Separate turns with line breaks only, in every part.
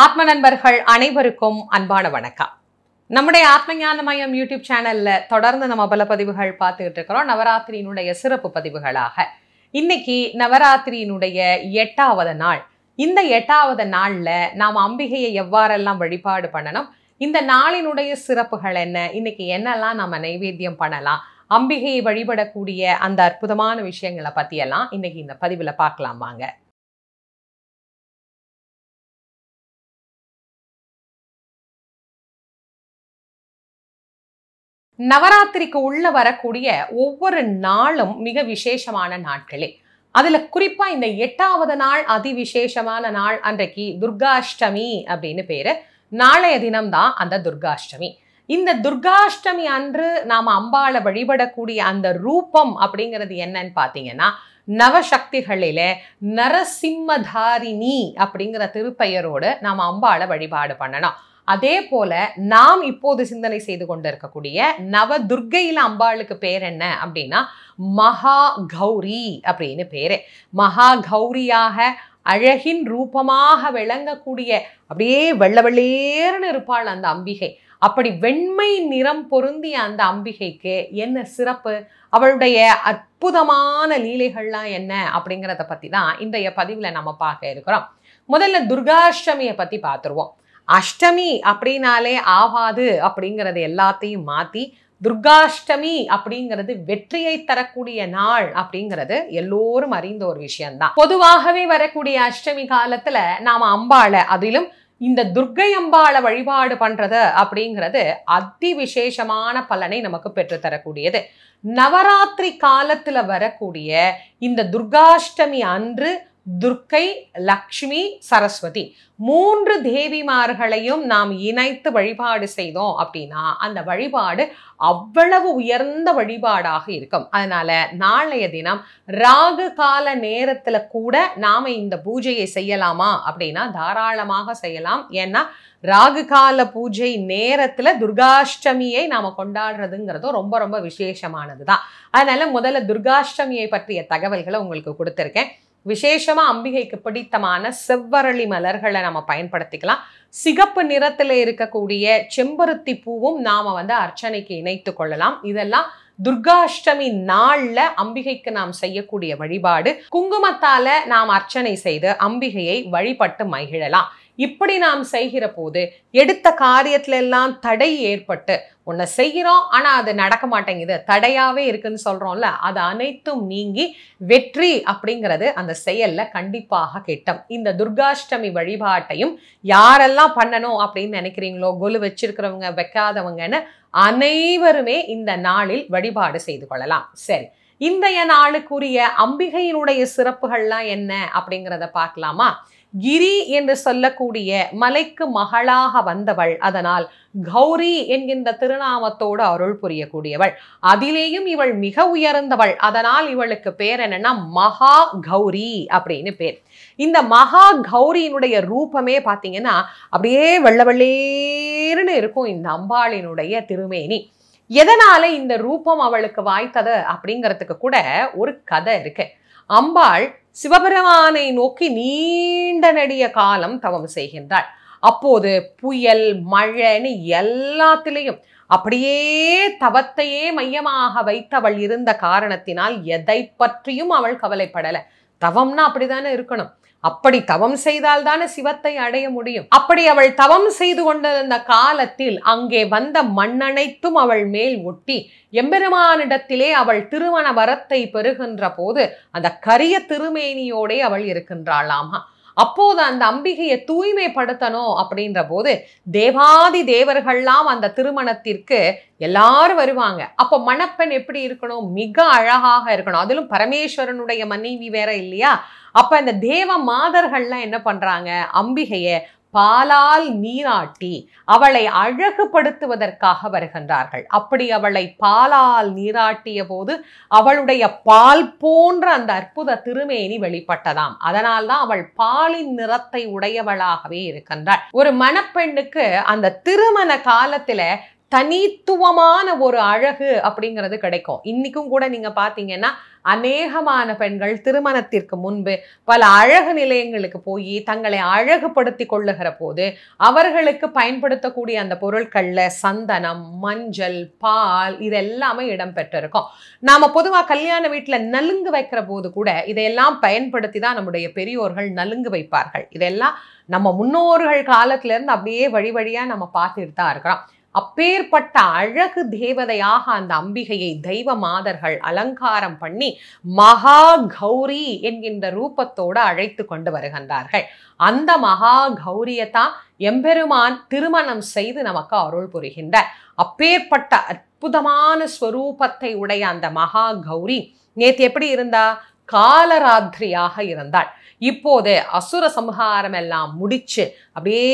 ஆத்ம நண்பர்கள் அனைவருக்கும் அன்பான வணக்கம். நம்முடைய ஆத்ம மயம் யூடியூப் சேனல்ல தொடர்ந்து நம்ம பல பதிவுகள் பார்த்துக்கிட்டு இருக்கிறோம். நவராத்திரியினுடைய சிறப்பு பதிவுகளாக. இன்னைக்கு நவராத்திரியினுடைய எட்டாவது நாள். இந்த எட்டாவது நாள்ல நாம் அம்பிகையை எவ்வாறெல்லாம் வழிபாடு பண்ணணும்? இந்த நாளினுடைய சிறப்புகள் என்ன? இன்னைக்கு என்னெல்லாம் நம்ம நைவேத்தியம் பண்ணலாம்? அம்பிகையை வழிபடக்கூடிய அந்த அற்புதமான விஷயங்களை பத்தியெல்லாம் இன்னைக்கு இந்த பதிவுல பார்க்கலாம் வாங்க. நவராத்திரிக்கு உள்ள வரக்கூடிய ஒவ்வொரு நாளும் மிக விசேஷமான நாட்களே. அதுல குறிப்பா இந்த எட்டாவது நாள் அதி விசேஷமான நாள் அன்றைக்கு துர்காஷ்டமி அப்படின்னு பேரு. நாளைய தினம்தான் அந்த துர்காஷ்டமி. இந்த துர்காஷ்டமி அன்று நாம அம்பாளை வழிபடக்கூடிய அந்த ரூபம் அப்படிங்கிறது என்னன்னு பார்த்தீங்கன்னா நவசக்திகளில நரசிம்மதாரிணி அப்படிங்கிற திருப்பெயரோடு நாம அம்பாளை வழிபாடு பண்ணணும். அதே போல நாம் இப்போது சிந்தனை செய்து கொண்டிருக்கக்கூடிய நவ துர்க்கையில அம்பாளுக்கு பேர் என்ன அப்படின்னா மகா கௌரி அப்படின்னு பேரு. மகா கௌரியாக அழகின் ரூபமாக விளங்கக்கூடிய அப்படியே வெள்ள வெள்ளேர்னு இருப்பாள் அந்த அம்பிகை. அப்படி வெண்மை நிறம் பொருந்திய அந்த அம்பிகைக்கு என்ன சிறப்பு? அவளுடைய அற்புதமான லீலைகள்லாம் என்ன அப்படிங்கிறத பற்றி தான் இன்றைய பதிவில் நம்ம பார்க்க இருக்கிறோம். முதல்ல துர்காஷ்டமியை பற்றி பார்த்துருவோம். அஷ்டமி அப்படின்னாலே ஆவாது அப்படிங்கிறது எல்லாத்தையும் மாற்றி துர்காஷ்டமி அப்படிங்கிறது வெற்றியை தரக்கூடிய நாள் அப்படிங்கிறது எல்லோரும் அறிந்த ஒரு விஷயம்தான். பொதுவாகவே வரக்கூடிய அஷ்டமி காலத்துல நாம அம்பாளை அதிலும் இந்த துர்க்கை அம்பாளை வழிபாடு பண்றது அப்படிங்கிறது அதி விசேஷமான பலனை நமக்கு பெற்றுத்தரக்கூடியது நவராத்திரி காலத்துல வரக்கூடிய இந்த துர்காஷ்டமி அன்று துர்க்கை லக்ஷ்மி சரஸ்வதி மூன்று தேவிமார்களையும் நாம் இணைத்து வழிபாடு செய்தோம் அப்படின்னா அந்த வழிபாடு அவ்வளவு உயர்ந்த வழிபாடாக இருக்கும். அதனால நாளைய தினம் ராகு கால நேரத்துல கூட நாம இந்த பூஜையை செய்யலாமா அப்படின்னா தாராளமாக செய்யலாம். ஏன்னா ராகு கால பூஜை நேரத்துல துர்காஷ்டமியை நாம கொண்டாடுறதுங்கிறதும் ரொம்ப ரொம்ப விசேஷமானதுதான். அதனால முதல்ல துர்காஷ்டமியை பற்றிய தகவல்களை உங்களுக்கு கொடுத்துருக்கேன். விசேஷமா அம்பிகைக்கு பிடித்தமான செவ்வரளி மலர்களை நம்ம பயன்படுத்திக்கலாம். சிகப்பு நிறத்துல இருக்கக்கூடிய செம்பருத்தி பூவும் நாம வந்து அர்ச்சனைக்கு இணைத்து கொள்ளலாம். இதெல்லாம் துர்காஷ்டமி நாளில் அம்பிகைக்கு நாம் செய்யக்கூடிய வழிபாடு. குங்குமத்தால நாம் அர்ச்சனை செய்து அம்பிகையை வழிபட்டு மகிழலாம். இப்படி நாம் செய்கிற போது எடுத்த காரியத்துல எல்லாம் தடை ஏற்பட்டு ஒன்றை செய்கிறோம் ஆனா அது நடக்க மாட்டேங்குது. தடையாவே இருக்குன்னு சொல்றோம்ல அது அனைத்தும் நீங்கி வெற்றி அப்படிங்கிறது அந்த செயல்ல கண்டிப்பாக கிட்டம். இந்த துர்காஷ்டமி வழிபாட்டையும் யாரெல்லாம் பண்ணணும் அப்படின்னு நினைக்கிறீங்களோ கொலு வச்சிருக்கிறவங்க வைக்காதவங்கன்னு அனைவருமே இந்த நாளில் வழிபாடு செய்து கொள்ளலாம். சரி இன்றைய நாளுக்குரிய அம்பிகையினுடைய சிறப்புகள்லாம் என்ன அப்படிங்கிறத பார்க்கலாமா? கிரி என்று சொல்லக்கூடிய மலைக்கு மகளாக வந்தவள். அதனால் கௌரி என்கின்ற திருநாமத்தோடு அருள் புரியக்கூடியவள். அதிலேயும் இவள் மிக உயர்ந்தவள். அதனால் இவளுக்கு பேர் என்னன்னா மகா கௌரி அப்படின்னு பேர். இந்த மகா கௌரியினுடைய ரூபமே பார்த்தீங்கன்னா அப்படியே வெள்ள வெள்ளேர்னு இருக்கும் இந்த அம்பாளினுடைய திருமேனி. எதனால இந்த ரூபம் அவளுக்கு வாய்த்தது அப்படிங்கிறதுக்கு கூட ஒரு கதை இருக்கு. அம்பாள் சிவபெருமானை நோக்கி நீண்ட நெடிய காலம் தவம் செய்கின்றாள். அப்போது புயல் மழைன்னு எல்லாத்திலையும் அப்படியே தவத்தையே மையமாக வைத்தவள் இருந்த காரணத்தினால் எதை பற்றியும் அவள் கவலைப்படலை. தவம்னா அப்படிதானே இருக்கணும். அப்படி தவம் செய்தால் தானே சிவத்தை அடைய முடியும். அப்படி அவள் தவம் செய்து கொண்டிருந்த காலத்தில் அங்கே வந்த மண்ணனைத்தும் அவள் மேல் ஒட்டி எம்பெருமானிடத்திலே அவள் திருமண வரத்தை பெறுகின்ற போது அந்த கரிய திருமேனியோடே அவள் இருக்கின்றாளாமா. அப்போது அந்த அம்பிகையை தூய்மைப்படுத்தணும் அப்படின்ற போது தேவாதி தேவர்கள்லாம் அந்த திருமணத்திற்கு எல்லாரும் வருவாங்க. அப்போ மணப்பெண் எப்படி இருக்கணும்? மிக அழகாக இருக்கணும். அதிலும் பரமேஸ்வரனுடைய மனைவி வேற இல்லையா? அப்ப இந்த தேவ மாதர்கள்லாம் என்ன பண்றாங்க? அம்பிகைய பாலால் நீராட்டி அவளை அழகுபடுத்துவதற்காக வருகின்றார்கள். அப்படி அவளை பாலால் நீராட்டிய போது அவளுடைய பால் போன்ற அந்த அற்புத திருமேனி வெளிப்பட்டதாம். அதனால் தான் அவள் பாலின் நிறத்தை உடையவளாகவே இருக்கின்றாள். ஒரு மணப்பெண்ணுக்கு அந்த திருமண காலத்தில் தனித்துவமான ஒரு அழகு அப்படிங்கிறது கிடைக்கும். இன்னைக்கும் கூட நீங்க பாத்தீங்கன்னா அநேகமான பெண்கள் திருமணத்திற்கு முன்பு பல அழகு நிலையங்களுக்கு போய் தங்களை அழகுபடுத்தி கொள்ளுகிற போது அவர்களுக்கு பயன்படுத்தக்கூடிய அந்த பொருட்கள்ல சந்தனம் மஞ்சள் பால் இது எல்லாமே இடம்பெற்றிருக்கும். நாம பொதுவா கல்யாண வீட்டுல நலுங்கு வைக்கிற போது கூட இதையெல்லாம் பயன்படுத்தி தான் நம்முடைய பெரியோர்கள் நலுங்கு வைப்பார்கள். இதெல்லாம் நம்ம முன்னோர்கள் காலத்துல இருந்து அப்படியே வழி வழியா நம்ம பார்த்துட்டு தான் இருக்கிறோம். அப்பேற்பட்ட அழகு தேவதையாக அந்த அம்பிகையை தெய்வ மாதர்கள் அலங்காரம் பண்ணி மகா கௌரி என்கின்ற ரூபத்தோடு அழைத்து கொண்டு வருகின்றார்கள். அந்த மகா கௌரியத்தான் எம்பெருமான் திருமணம் செய்து நமக்கு அருள் புரிகின்றார். அப்பேற்பட்ட அற்புதமான ஸ்வரூபத்தை உடைய அந்த மகா கௌரி நேற்று எப்படி இருந்தா? காலராத்திரியாக இருந்தாள். இப்போது அசுர சம்ஹாரம் எல்லாம் முடிச்சு அப்படியே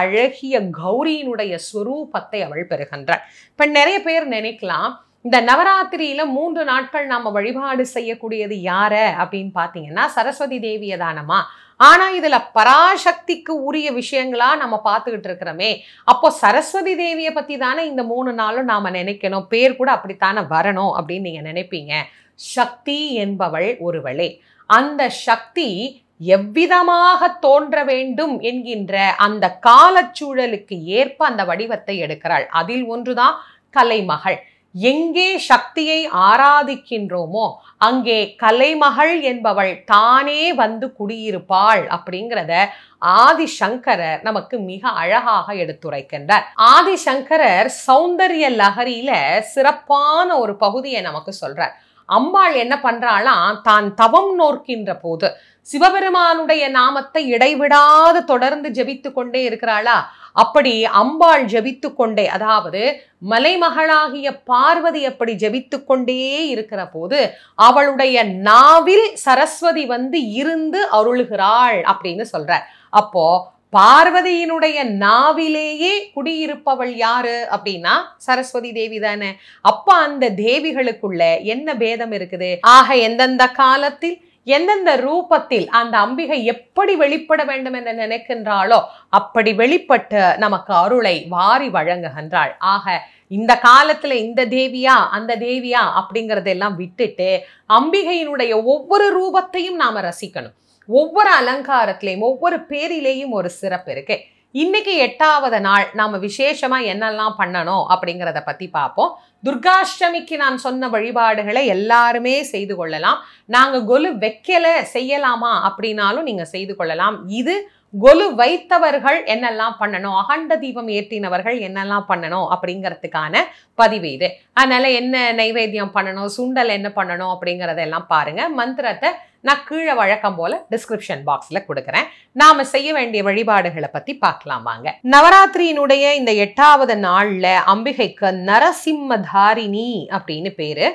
அழகிய கௌரியினுடைய ஸ்வரூபத்தை அவள் பெறுகின்றாள். இப்போ நிறைய பேர் நினைக்கலாம் இந்த நவராத்திரியில மூன்று நாட்கள் நாம வழிபாடு செய்யக்கூடியது யார அப்படின்னு பார்த்தீங்கன்னா சரஸ்வதி தேவிய தானமா ஆனா இதுல பராசக்திக்கு உரிய விஷயங்களா நம்ம பார்த்துக்கிட்டு இருக்கிறோமே. அப்போ சரஸ்வதி தேவியை பத்தி தானே இந்த மூணு நாளும் நாம நினைக்கணும். பேர் கூட அப்படித்தானே வரணும் அப்படின்னு நீங்க நினைப்பீங்க. சக்தி என்பவள் ஒருவளே. அந்த சக்தி எவ்விதமாக தோன்ற வேண்டும் என்கின்ற அந்த காலச்சூழலுக்கு ஏற்ப அந்த வடிவத்தை எடுக்கிறாள். அதில் ஒன்றுதான் கலைமகள். எங்கே சக்தியை ஆராதிக்கின்றோமோ அங்கே கலைமகள் என்பவள் தானே வந்து குடியிருப்பாள் அப்படிங்கிறத ஆதிசங்கரர் நமக்கு மிக அழகாக எடுத்துரைக்கின்றார். ஆதிசங்கரர் சௌந்தரிய லகரியில சிறப்பான ஒரு பகுதியை நமக்கு சொல்றார். அம்பாள் என்ன பண்றாளாம் தான் தவம் நோக்கின்ற போது சிவபெருமானுடைய நாமத்தை இடைவிடாது தொடர்ந்து ஜபித்து கொண்டே இருக்கிறாளா? அப்படி அம்பாள் ஜபித்து கொண்டே அதாவது மலைமகளாகிய பார்வதி அப்படி ஜெபித்து கொண்டே இருக்கிற போது அவளுடைய நாவில் சரஸ்வதி வந்து இருந்து அருளுகிறாள் அப்படின்னு சொல்றார். அப்போ பார்வதியினுடைய நாவிலேயே குடியிருப்பவள் யாரு அப்படின்னா சரஸ்வதி தேவி தானே. அப்ப அந்த தேவிகளுக்குள்ள என்ன பேதம் இருக்குது? ஆக எந்தெந்த காலத்தில் எந்தெந்த ரூபத்தில் அந்த அம்பிகை எப்படி வெளிப்பட வேண்டும் என்று நினைக்கின்றாளோ அப்படி வெளிப்பட்டு நமக்கு அருளை வாரி வழங்குகின்றாள். ஆக இந்த காலத்துல இந்த தேவியா அந்த தேவியா அப்படிங்கறதெல்லாம் விட்டுட்டு அம்பிகையினுடைய ஒவ்வொரு ரூபத்தையும் நாம ரசிக்கணும். ஒவ்வொரு அலங்காரத்திலையும் ஒவ்வொரு பேரிலேயும் ஒரு சிறப்பு இருக்கு. இன்னைக்கு எட்டாவது நாள் நாம விசேஷமா என்னெல்லாம் பண்ணணும் அப்படிங்கிறத பத்தி பார்ப்போம். துர்காஷ்டமிக்கு நான் சொன்ன வழிபாடுகளை எல்லாருமே செய்து கொள்ளலாம். நாங்க கொலு வைக்கல செய்யலாமா அப்படின்னாலும் நீங்க செய்து கொள்ளலாம். இது கொலு வைத்தவர்கள் என்னெல்லாம் பண்ணணும்? அகண்ட தீபம் ஏற்றினவர்கள் என்னெல்லாம் பண்ணணும்? அப்படிங்கிறதுக்கான பதிவு இது. அதனால என்ன நைவேத்தியம் பண்ணணும்? சுண்டல் என்ன பண்ணணும்? அப்படிங்கிறதெல்லாம் பாருங்க. மந்திரத்தை நான் கீழே வழக்கம் போல டிஸ்கிரிப்ஷன் பாக்ஸ்ல கொடுக்குறேன். நாம செய்ய வேண்டிய வழிபாடுகளை பத்தி பார்க்கலாம் வாங்க. நவராத்திரியினுடைய இந்த எட்டாவது நாள்ல அம்பிகைக்கு நரசிம்மதாரிணி அப்படின்னு பேரு.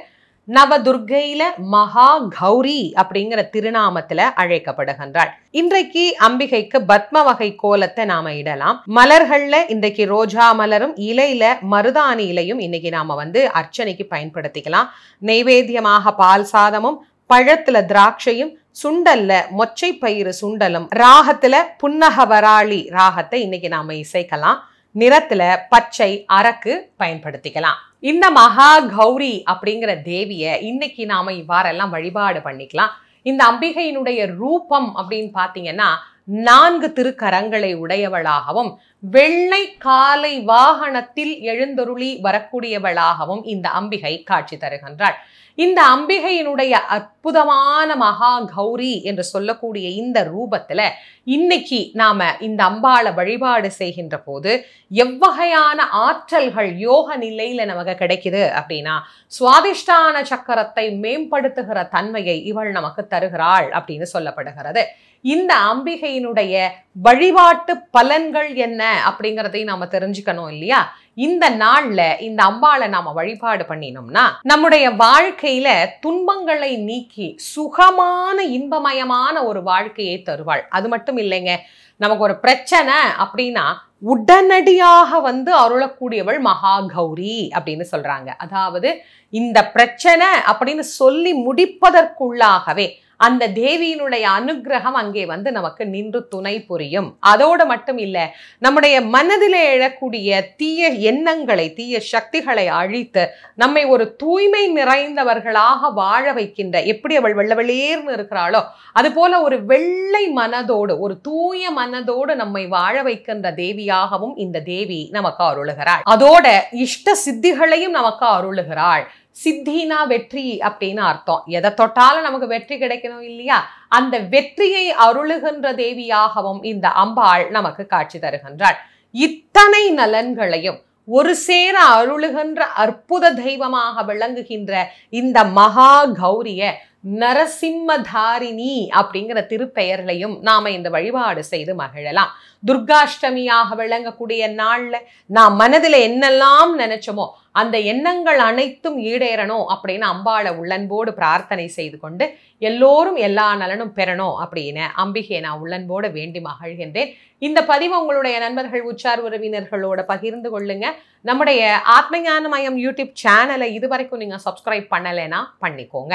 நவதுர்கையில மகா கௌரி அப்படிங்கிற திருநாமத்துல அழைக்கப்படுகின்றாள். இன்றைக்கு அம்பிகைக்கு பத்ம வகை கோலத்தை நாம இடலாம். மலர்கள்ல இன்றைக்கு ரோஜா மலரும் இலையில மருதாணி இலையும் இன்னைக்கு நாம வந்து அர்ச்சனைக்கு பயன்படுத்திக்கலாம். நெய்வேத்தியமாக பால் சாதமும் பழத்துல திராட்சையும் சுண்டல்ல மொச்சை பயிறு சுண்டலும் ராகத்துல புன்னக வராளி ராகத்தை இன்னைக்கு நாம இசைக்கலாம். நிறத்துல பச்சை அரக்கு பயன்படுத்திக்கலாம். இந்த மகா கௌரி அப்படிங்கிற தேவிய இன்னைக்கு நாம இவ்வாறெல்லாம் வழிபாடு பண்ணிக்கலாம். இந்த அம்பிகையினுடைய ரூபம் அப்படின்னு பாத்தீங்கன்னா நான்கு திருக்கரங்களை உடையவளாகவும் வெள்ளை காலை வாகனத்தில் எழுந்தருளி வரக்கூடியவளாகவும் இந்த அம்பிகை காட்சி தருகின்றாள். இந்த அம்பிகையினுடைய அற்புதமான மகா கௌரி என்று சொல்லக்கூடிய இந்த ரூபத்துல இன்னைக்கு நாம இந்த அம்பாளை வழிபாடு செய்கின்ற போது எவ்வகையான ஆற்றல்கள் யோக நிலையில நமக்கு கிடைக்குது அப்படின்னா சுவாதிஷ்டான சக்கரத்தை மேம்படுத்துகிற தன்மையை இவள் நமக்கு தருகிறாள் அப்படின்னு சொல்லப்படுகிறது. இந்த அம்பிகையினுடைய வழிபாட்டு பலன்கள் என்ன? அப்படிங்கிறதையும் நாம தெரிஞ்சுக்கணும் இல்லையா? இந்த நாள்ல இந்த அம்பாளை நாம வழிபாடு பண்ணினோம்னா நம்முடைய வாழ்க்கையில துன்பங்களை நீக்கி சுகமான இன்பமயமான ஒரு வாழ்க்கையை தருவாள். அது மட்டும் இல்லைங்க நமக்கு ஒரு பிரச்சனை அப்படின்னா உடனடியாக வந்து அருளக்கூடியவள் மகா கௌரி அப்படின்னு சொல்றாங்க. அதாவது இந்த பிரச்சனை அப்படின்னு சொல்லி முடிப்பதற்குள்ளாகவே அந்த தேவியினுடைய அனுக்கிரகம் அங்கே வந்து நமக்கு நின்று துணை புரியும். அதோடு மட்டும் இல்ல நம்முடைய மனதிலே எழக்கூடிய தீய எண்ணங்களை தீய சக்திகளை அழித்து நம்மை ஒரு தூய்மை நிறைந்தவர்களாக வாழ வைக்கின்ற எப்படி அவள் வெள்ள வெளியேர்னு இருக்கிறாளோ அது போல ஒரு வெள்ளை மனதோடு ஒரு தூய மனதோடு நம்மை வாழ வைக்கின்ற தேவியாகவும் இந்த தேவி நமக்கு அருளுகிறாள். அதோட இஷ்ட சித்திகளையும் நமக்கு அருளுகிறாள். சித்தினா வெற்றி அப்படின்னு அர்த்தம். எதை தொட்டாலும் நமக்கு வெற்றி கிடைக்கணும் இல்லையா? அந்த வெற்றியை அருளுகின்ற தேவியாகவும் இந்த அம்பாள் நமக்கு காட்சி தருகின்றாள். இத்தனை நலன்களையும் ஒரு சேர அருளுகின்ற அற்புத தெய்வமாக விளங்குகின்ற இந்த மகா கௌரிய நரசிம்மதாரிணி அப்படிங்கிற திருப்பெயர்களையும் நாம இந்த வழிபாடு செய்து மகிழலாம். துர்காஷ்டமியாக விளங்கக்கூடிய நாள்ல நாம் மனதில் என்னெல்லாம் நினைச்சோமோ அந்த எண்ணங்கள் அனைத்தும் ஈடேறணும் அப்படின்னு அம்பாளை உள்ளன்போடு பிரார்த்தனை செய்து கொண்டு எல்லோரும் எல்லா நலனும் பெறணும் அப்படின்னு அம்பிகையை நான் உள்ளன்போடு வேண்டி மகிழ்கின்றேன். இந்த பதிவு உங்களுடைய நண்பர்கள் உச்சார் உறவினர்களோட பகிர்ந்து கொள்ளுங்க. நம்முடைய ஆத்மஞான மயம் யூடியூப் சேனலை இதுவரைக்கும் நீங்க சப்ஸ்கிரைப் பண்ணலைன்னா பண்ணிக்கோங்க.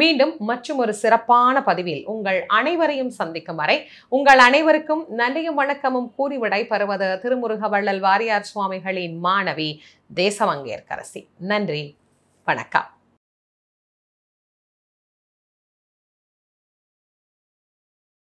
மீண்டும் மற்றும் ஒரு சிறப்பான பதிவில் உங்கள் அனைவரையும் சந்திக்கும் வரை உங்கள் அனைவருக்கும் நன்றியும் வணக்கமும் கூறி விடைபெறுவது திருமுருக வள்ளல் வாரியார் சுவாமிகளின் மாணவி தேசமங்கையர்கரசி நன்றி. வணக்கம்.